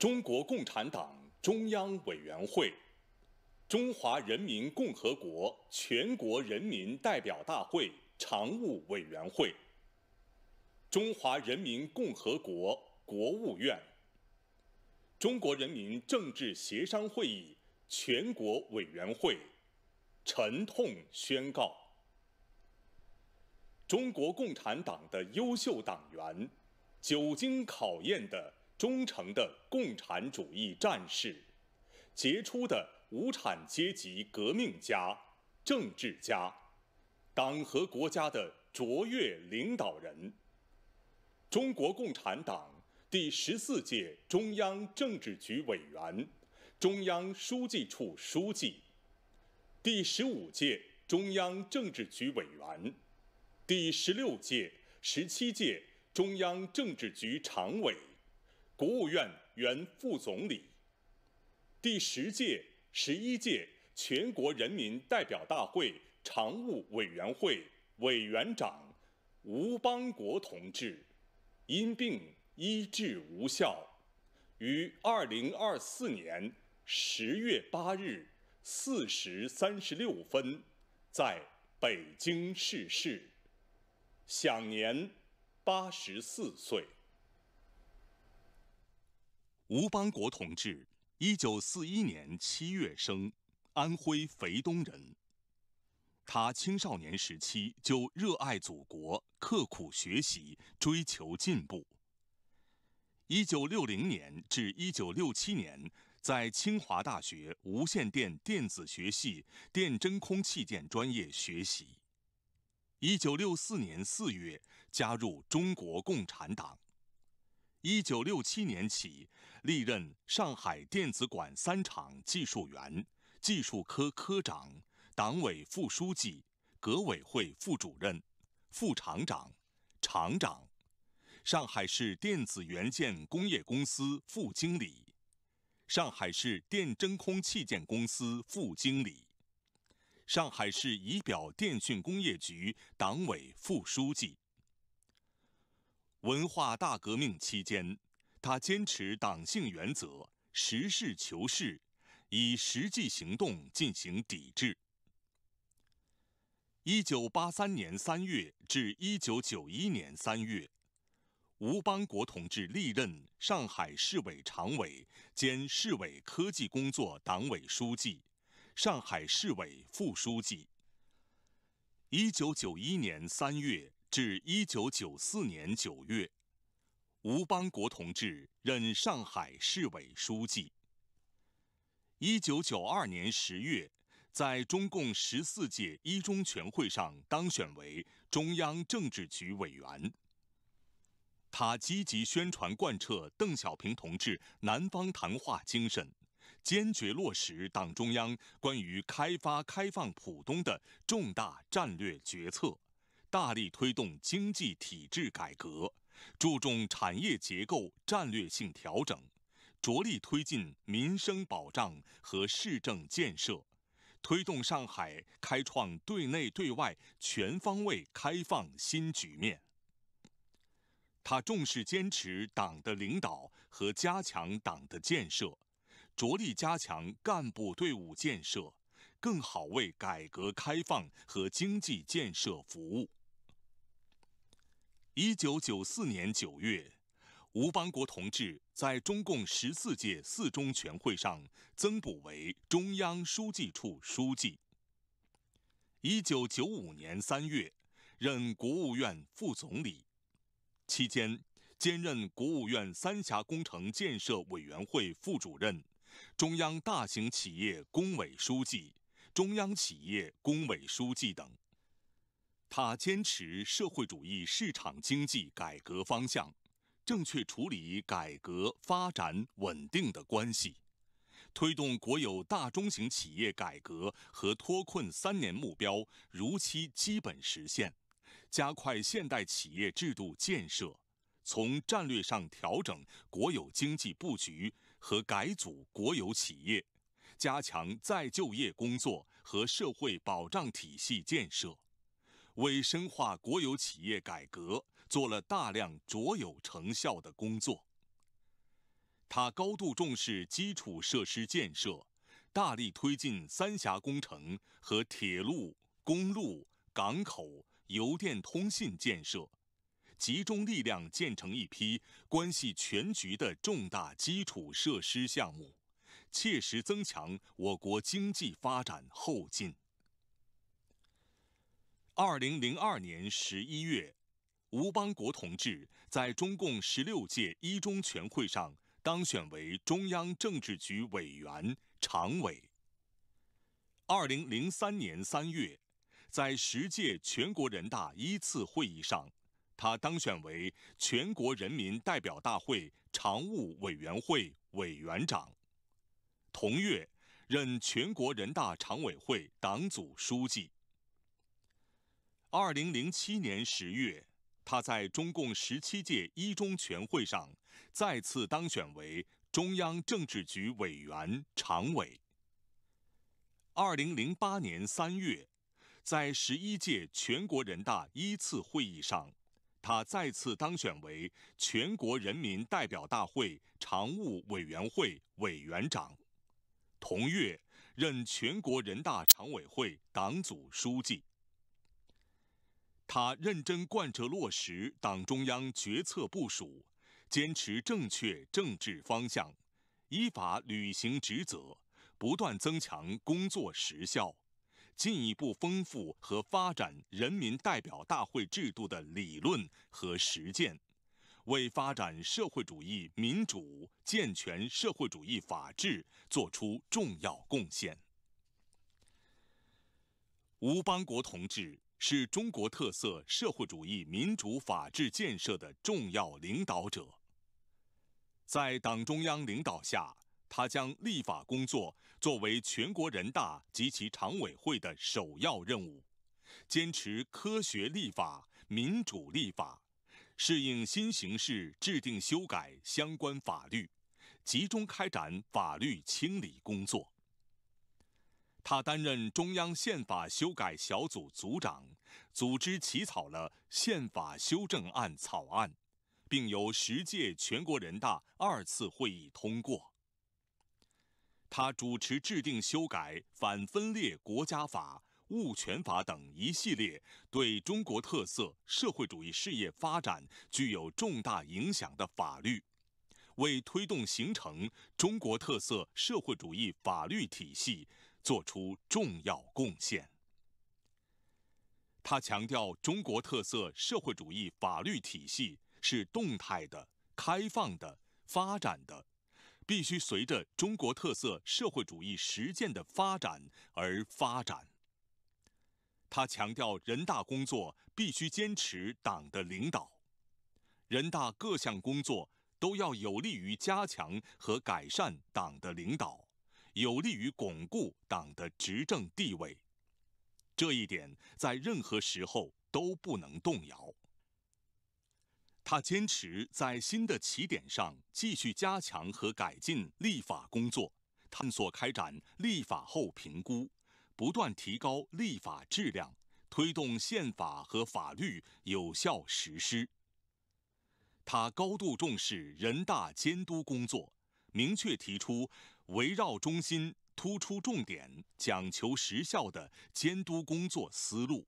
中国共产党中央委员会、中华人民共和国全国人民代表大会常务委员会、中华人民共和国国务院、中国人民政治协商会议全国委员会沉痛宣告：中国共产党的优秀党员，久经考验的。忠诚的共产主义战士，杰出的无产阶级革命家、政治家，党和国家的卓越领导人。中国共产党第十四届中央政治局委员、中央书记处书记，第十五届中央政治局委员，第十六届、十七届中央政治局常委。国务院原副总理，第十届、十一届全国人民代表大会常务委员会委员长吴邦国同志，因病医治无效，于二零二四年十月八日四时三十六分在北京逝世，享年八十四岁。吴邦国同志，一九四一年七月生，安徽肥东人。他青少年时期就热爱祖国，刻苦学习，追求进步。一九六零年至一九六七年，在清华大学无线电电子学系电真空器件专业学习。一九六四年四月，加入中国共产党。一九六七年起，历任上海电子管三厂技术员、技术科科长、党委副书记、革委会副主任、副厂长、厂长；上海市电子元件工业公司副经理；上海市电真空器件公司副经理；上海市仪表电讯工业局党委副书记。文化大革命期间，他坚持党性原则，实事求是，以实际行动进行抵制。一九八三年三月至一九九一年三月，吴邦国同志历任上海市委常委兼市委科技工作党委书记、上海市委副书记。一九九一年三月。至一九九四年九月，吴邦国同志任上海市委书记。一九九二年十月，在中共十四届一中全会上当选为中央政治局委员。他积极宣传贯彻邓小平同志南方谈话精神，坚决落实党中央关于开发开放浦东的重大战略决策。大力推动经济体制改革，注重产业结构战略性调整，着力推进民生保障和市政建设，推动上海开创对内对外全方位开放新局面。他重视坚持党的领导和加强党的建设，着力加强干部队伍建设，更好为改革开放和经济建设服务。一九九四年九月，吴邦国同志在中共十四届四中全会上增补为中央书记处书记。一九九五年三月，任国务院副总理，期间兼任国务院三峡工程建设委员会副主任、中央大型企业工委书记、中央企业工委书记等。他坚持社会主义市场经济改革方向，正确处理改革发展稳定的关系，推动国有大中型企业改革和脱困三年目标如期基本实现，加快现代企业制度建设，从战略上调整国有经济布局和改组国有企业，加强再就业工作和社会保障体系建设。为深化国有企业改革做了大量卓有成效的工作。他高度重视基础设施建设，大力推进三峡工程和铁路、公路、港口、邮电通信建设，集中力量建成一批关系全局的重大基础设施项目，切实增强我国经济发展后劲。二零零二年十一月，吴邦国同志在中共十六届一中全会上当选为中央政治局委员、常委。二零零三年三月，在十届全国人大一次会议上，他当选为全国人民代表大会常务委员会委员长。同月，任全国人大常委会党组书记。二零零七年十月，他在中共十七届一中全会上再次当选为中央政治局委员、常委。二零零八年三月，在十一届全国人大一次会议上，他再次当选为全国人民代表大会常务委员会委员长。同月，任全国人大常委会党组书记。他认真贯彻落实党中央决策部署，坚持正确政治方向，依法履行职责，不断增强工作实效，进一步丰富和发展人民代表大会制度的理论和实践，为发展社会主义民主、健全社会主义法治作出重要贡献。吴邦国同志。是中国特色社会主义民主法治建设的重要领导者。在党中央领导下，他将立法工作作为全国人大及其常委会的首要任务，坚持科学立法、民主立法，适应新形势制定修改相关法律，集中开展法律清理工作。他担任中央宪法修改小组组长，组织起草了宪法修正案草案，并由十届全国人大二次会议通过。他主持制定修改《反分裂国家法》《物权法》等一系列对中国特色社会主义事业发展具有重大影响的法律，为推动形成中国特色社会主义法律体系。做出重要贡献。他强调，中国特色社会主义法律体系是动态的、开放的、发展的，必须随着中国特色社会主义实践的发展而发展。他强调，人大工作必须坚持党的领导，人大各项工作都要有利于加强和改善党的领导。有利于巩固党的执政地位，这一点在任何时候都不能动摇。他坚持在新的起点上继续加强和改进立法工作，探索开展立法后评估，不断提高立法质量，推动宪法和法律有效实施。他高度重视人大监督工作，明确提出。围绕中心、突出重点、讲求实效的监督工作思路，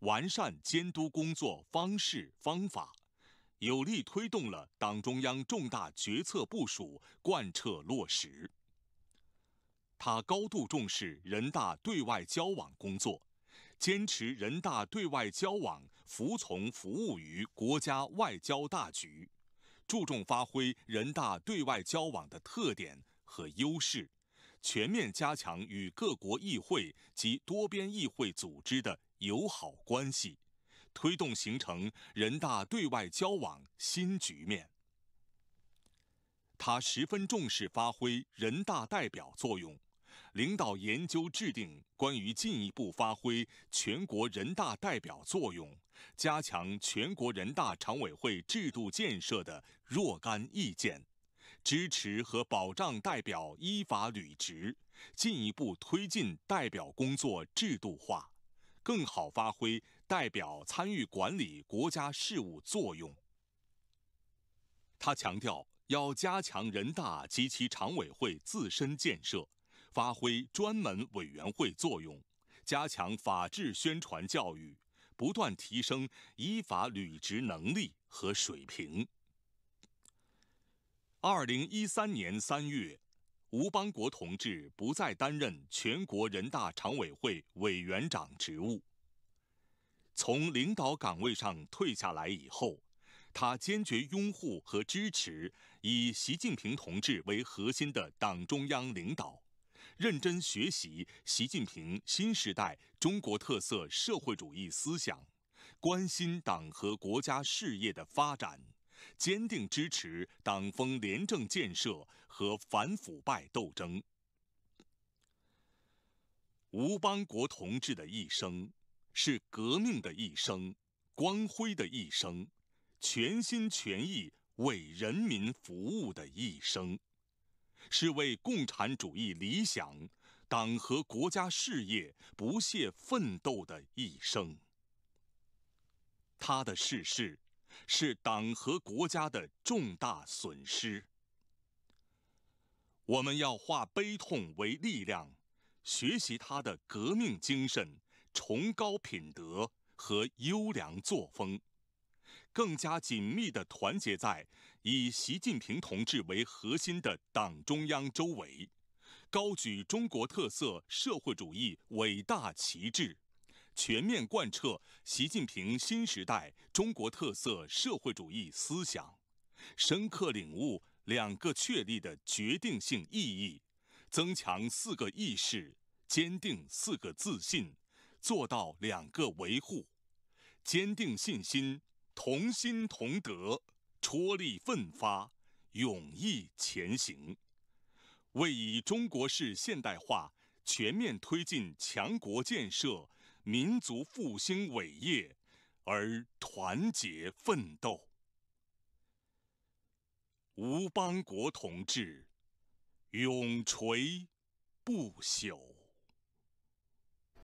完善监督工作方式方法，有力推动了党中央重大决策部署贯彻落实。他高度重视人大对外交往工作，坚持人大对外交往服从服务于国家外交大局，注重发挥人大对外交往的特点。和优势，全面加强与各国议会及多边议会组织的友好关系，推动形成人大对外交往新局面。他十分重视发挥人大代表作用，领导研究制定关于进一步发挥全国人大代表作用、加强全国人大常委会制度建设的若干意见。支持和保障代表依法履职，进一步推进代表工作制度化，更好发挥代表参与管理国家事务作用。他强调，要加强人大及其常委会自身建设，发挥专门委员会作用，加强法治宣传教育，不断提升依法履职能力和水平。二零一三年三月，吴邦国同志不再担任全国人大常委会委员长职务。从领导岗位上退下来以后，他坚决拥护和支持以习近平同志为核心的党中央领导，认真学习习近平新时代中国特色社会主义思想，关心党和国家事业的发展，坚定支持党风廉政建设和反腐败斗争。吴邦国同志的一生是革命的一生，光辉的一生。全心全意为人民服务的一生，是为共产主义理想、党和国家事业不懈奋斗的一生。他的逝世，是党和国家的重大损失。我们要化悲痛为力量，学习他的革命精神、崇高品德和优良作风。更加紧密地团结在以习近平同志为核心的党中央周围，高举中国特色社会主义伟大旗帜，全面贯彻习近平新时代中国特色社会主义思想，深刻领悟“两个确立”的决定性意义，增强“四个意识”，坚定“四个自信”，做到“两个维护”，坚定信心。同心同德，踔厉奋发，勇毅前行，为以中国式现代化全面推进强国建设、民族复兴伟业而团结奋斗。吴邦国同志，永垂不朽。